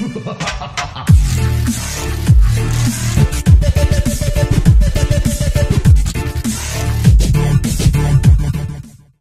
Ha ha ha!